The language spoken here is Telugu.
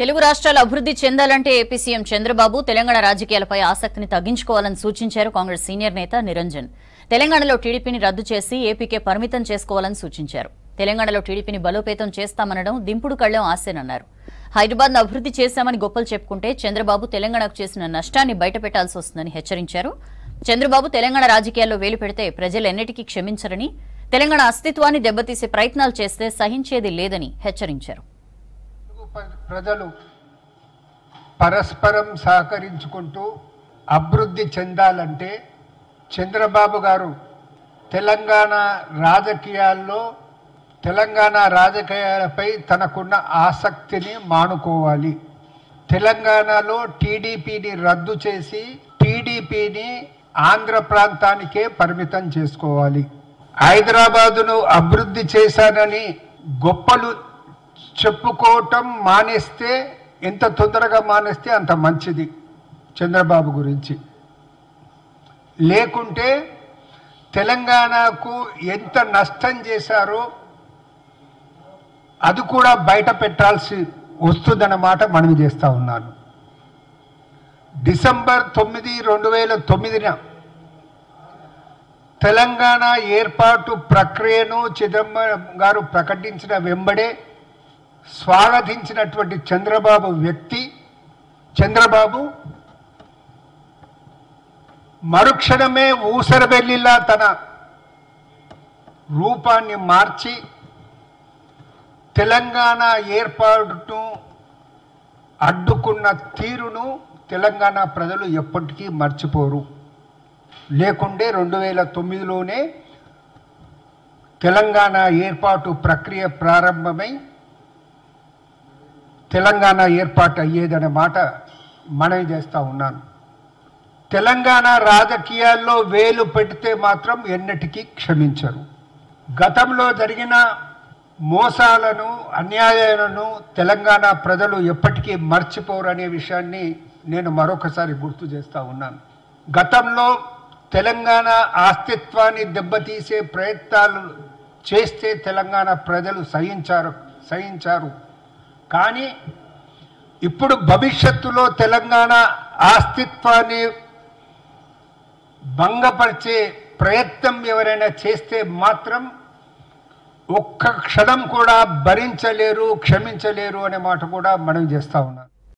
తెలుగు రాష్ట్రాలు అభివృద్ధి చెందాలంటే ఏపీ సీఎం చంద్రబాబు తెలంగాణ రాజకీయాలపై ఆసక్తిని తగ్గించుకోవాలని సూచించారు కాంగ్రెస్ సీనియర్ నేత నిరంజన్. తెలంగాణలో టీడీపీని రద్దు చేసి ఏపీకే పరిమితం చేసుకోవాలని సూచించారు. తెలంగాణలో టీడీపీని బలోపేతం చేస్తామనడం దింపుడు కళ్ళం ఆశేనన్నారు. హైదరాబాద్ను అభివృద్ధి చేశామని గొప్పలు చెప్పుకుంటే చంద్రబాబు తెలంగాణకు చేసిన నష్టాన్ని బయటపెట్టాల్సి వస్తుందని హెచ్చరించారు. చంద్రబాబు తెలంగాణ రాజకీయాల్లో వేలు పెడితే ప్రజలు ఎన్నటికీ క్షమించరని తెలంగాణ అస్తిత్వాన్ని దెబ్బతీసే ప్రయత్నాలు చేస్తే సహించేది లేదని హెచ్చరించారు. ప్రజలు పరస్పరం సహకరించుకుంటూ అభివృద్ధి చెందాలంటే చంద్రబాబు గారు తెలంగాణ రాజకీయాల్లో తెలంగాణ రాజకీయాలపై తనకున్న ఆసక్తిని మానుకోవాలి. తెలంగాణలో టీడీపీని రద్దు చేసి టీడీపీని ఆంధ్ర ప్రాంతానికే పరిమితం చేసుకోవాలి. హైదరాబాదును అభివృద్ధి చేశానని గొప్పలు చెప్పుకోవటం మానేస్తే ఎంత తొందరగా మానేస్తే అంత మంచిది చంద్రబాబు గురించి. లేకుంటే తెలంగాణకు ఎంత నష్టం చేశారో అది కూడా బయట పెట్టాల్సి వస్తుందన్నమాట మనవి చేస్తూ ఉన్నాను. డిసెంబర్ తొమ్మిది రెండు వేల తొమ్మిదిన తెలంగాణ ఏర్పాటు ప్రక్రియను చిదంబరం గారు ప్రకటించిన వెంబడే స్వాగతించినటువంటి చంద్రబాబు వ్యక్తి చంద్రబాబు మరుక్షణమే ఊసరబెల్లిలా తన రూపాన్ని మార్చి తెలంగాణ ఏర్పాటును అడ్డుకున్న తీరును తెలంగాణ ప్రజలు ఎప్పటికీ మర్చిపోరు. లేకుండే రెండు వేల తొమ్మిదిలోనే తెలంగాణ ఏర్పాటు ప్రక్రియ ప్రారంభమై తెలంగాణ ఏర్పాటు అయ్యేదనే మాట మనవి చేస్తూ ఉన్నాను. తెలంగాణ రాజకీయాల్లో వేలు పెడితే మాత్రం ఎన్నటికీ క్షమించరు. గతంలో జరిగిన మోసాలను అన్యాయాలను తెలంగాణ ప్రజలు ఎప్పటికీ మర్చిపోరు అనే విషయాన్ని నేను మరొకసారి గుర్తు చేస్తూ ఉన్నాను. గతంలో తెలంగాణ అస్తిత్వాన్ని దెబ్బతీసే ప్రయత్నాలు చేస్తే తెలంగాణ ప్రజలు సహించారు సహించారు. కానీ ఇప్పుడు భవిష్యత్తులో తెలంగాణ అస్తిత్వాన్ని భంగపరిచే ప్రయత్నం ఎవరైనా చేస్తే మాత్రం ఒక్క క్షణం కూడా భరించలేరు క్షమించలేరు అనే మాట కూడా మనం చేస్తా ఉన్నాను